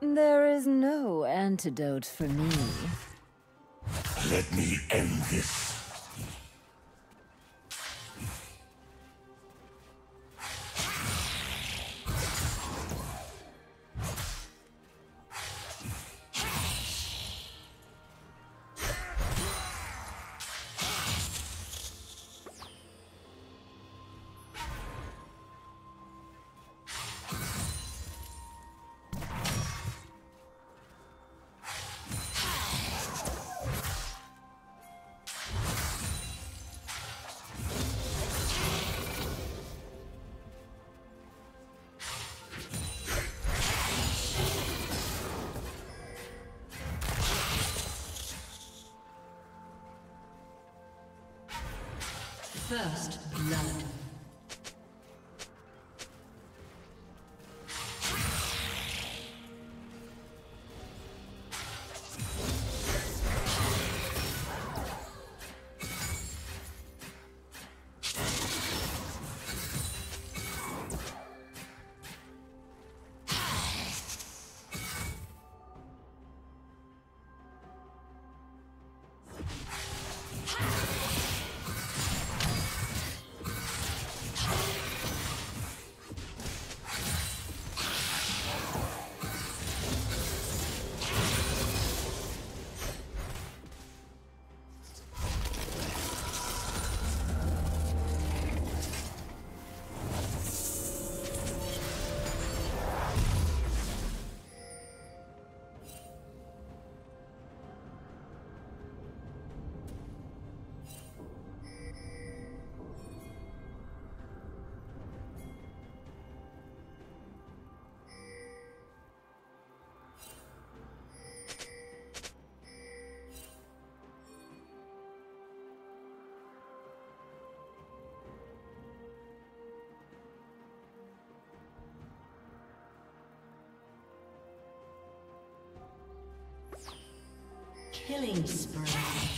There is no antidote for me. Let me end this. Killing spree.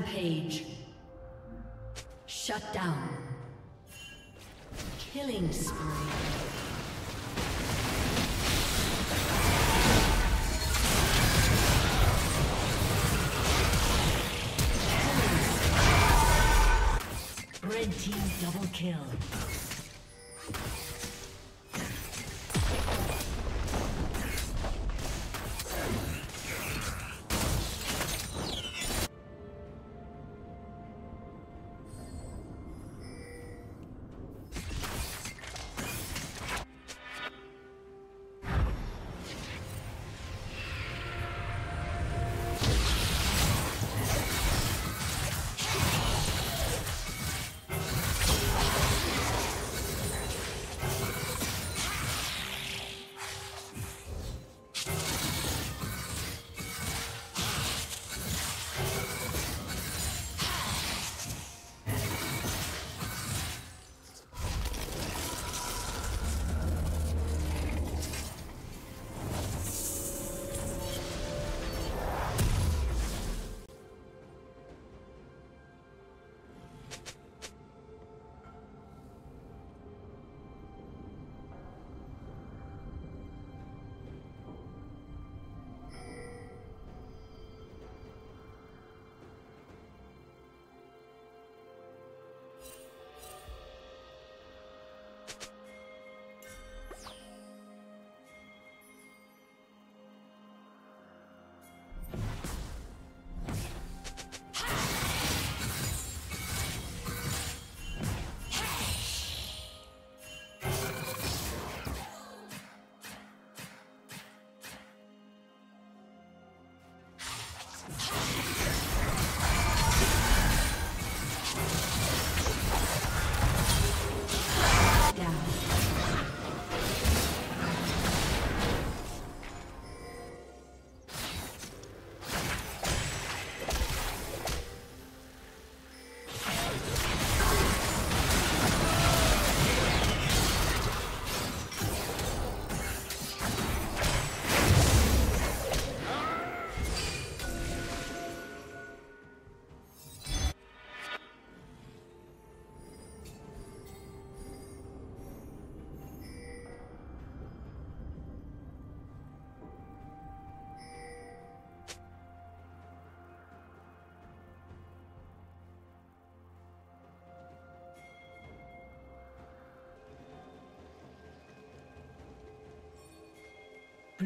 Rampage. Shut down. Killing spree. Red team double kill.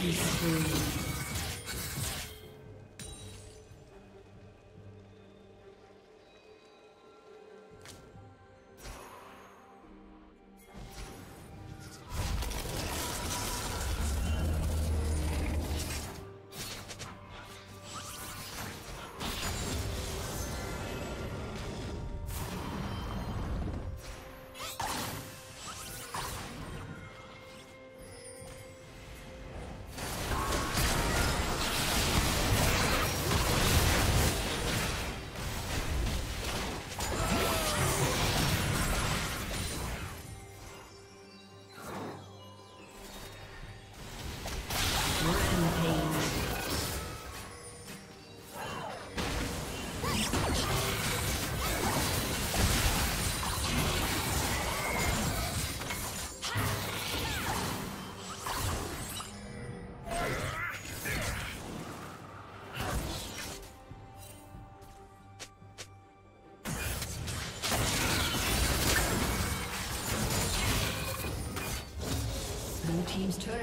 Killing spree.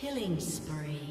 Killing spree.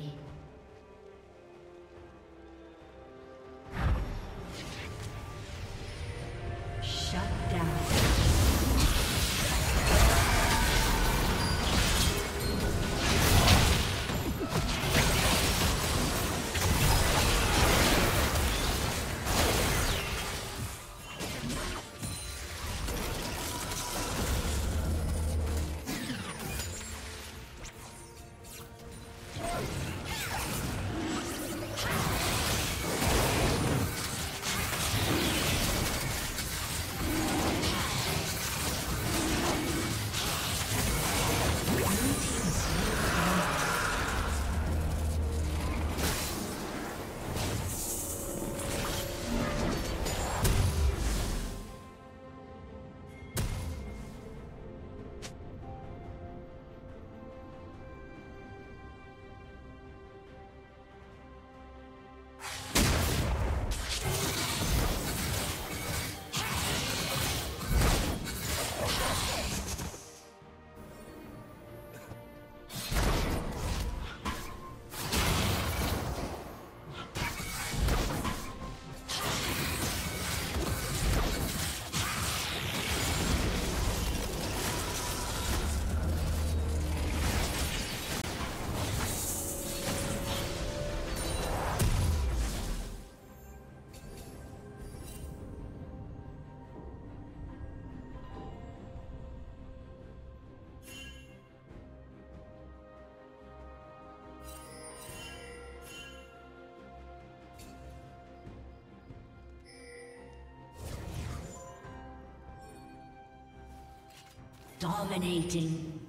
Dominating.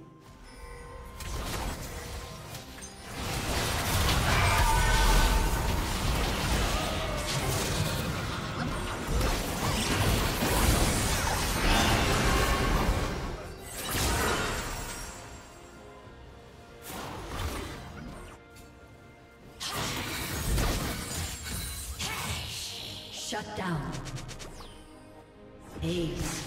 Shut down. Ace.